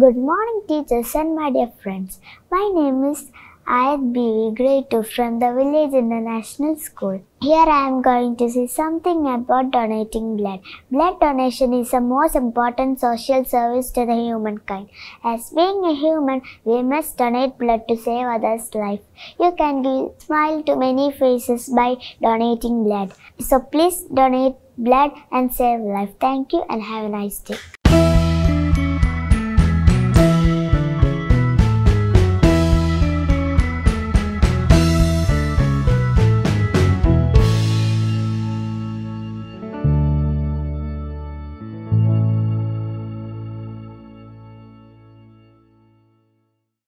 Good morning, teachers and my dear friends. My name is Ayat Beevi, grade 2 from the Village International School. Here I am going to say something about donating blood. Blood donation is the most important social service to the humankind. As being a human, we must donate blood to save others' life. You can give smile to many faces by donating blood. So please donate blood and save life. Thank you and have a nice day.